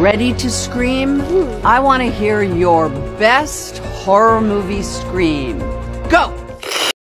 Ready to scream? I want to hear your best horror movie scream. Go!